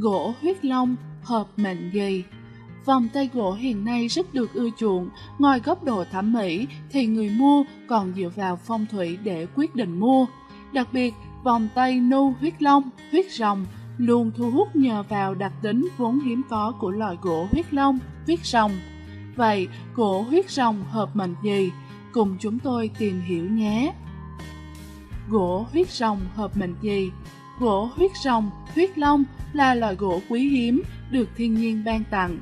Gỗ huyết long hợp mệnh gì? Vòng tay gỗ hiện nay rất được ưa chuộng, ngoài góc độ thẩm mỹ thì người mua còn dựa vào phong thủy để quyết định mua. Đặc biệt, vòng tay nu huyết long, huyết rồng luôn thu hút nhờ vào đặc tính vốn hiếm có của loại gỗ huyết long, huyết rồng. Vậy, gỗ huyết rồng hợp mệnh gì? Cùng chúng tôi tìm hiểu nhé. Gỗ huyết rồng hợp mệnh gì? Gỗ huyết rồng, huyết long là loại gỗ quý hiếm được thiên nhiên ban tặng.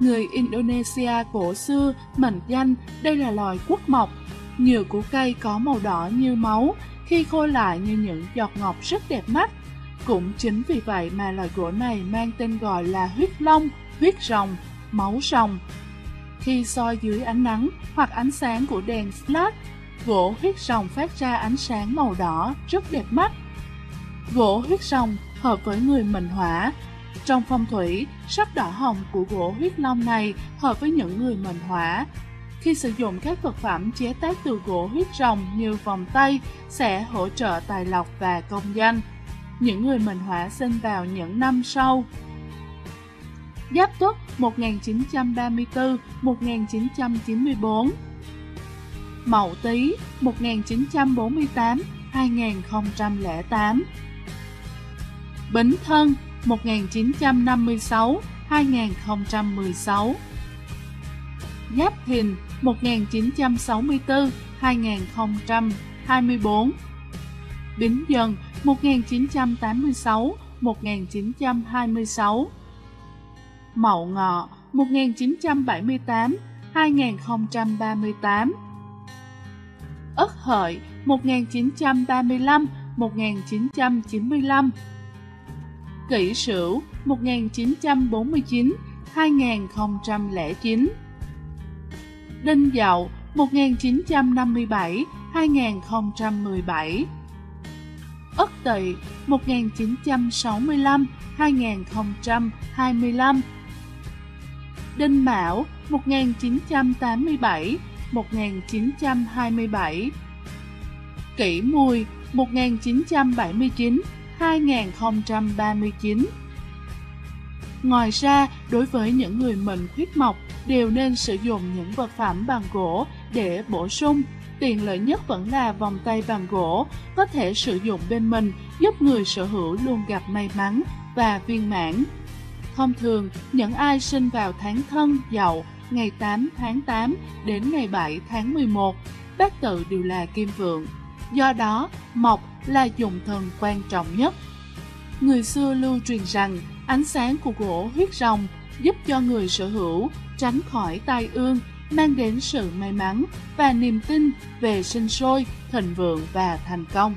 Người Indonesia cổ xưa mệnh danh đây là loài quốc mộc. Nhựa của cây có màu đỏ như máu, khi khô lại như những giọt ngọc rất đẹp mắt. Cũng chính vì vậy mà loài gỗ này mang tên gọi là huyết long, huyết rồng, máu rồng. Khi soi dưới ánh nắng hoặc ánh sáng của đèn flash, gỗ huyết rồng phát ra ánh sáng màu đỏ rất đẹp mắt. Gỗ huyết rồng hợp với người mệnh hỏa. Trong phong thủy, sắc đỏ hồng của gỗ huyết long này hợp với những người mệnh hỏa. Khi sử dụng các vật phẩm chế tác từ gỗ huyết rồng như vòng tay sẽ hỗ trợ tài lộc và công danh. Những người mệnh hỏa sinh vào những năm sau Giáp Tuất 1934-1994 Mậu Tý 1948-2008 Bính Thân 1956-2016 Giáp Thìn 1964-2024 Bính Dần 1986-1926 Mậu Ngọ 1978-2038 Ất Hợi 1935-1995 Kỷ Sửu 1949-2009 Đinh Dậu 1957-2017 Ất Tỵ 1965-2025 Đinh Mão 1987-1927 Kỷ Mùi 1979 2039 Ngoài ra, đối với những người mệnh khuyết mộc đều nên sử dụng những vật phẩm bằng gỗ để bổ sung. Tiện lợi nhất vẫn là vòng tay bằng gỗ, có thể sử dụng bên mình giúp người sở hữu luôn gặp may mắn và viên mãn. Thông thường, những ai sinh vào tháng thân, dậu, ngày 8 tháng 8 đến ngày 7 tháng 11, bát tự đều là kim vượng. Do đó, mộc là dụng thần quan trọng nhất. Người xưa lưu truyền rằng ánh sáng của gỗ huyết rồng giúp cho người sở hữu tránh khỏi tai ương, mang đến sự may mắn và niềm tin về sinh sôi, thịnh vượng và thành công.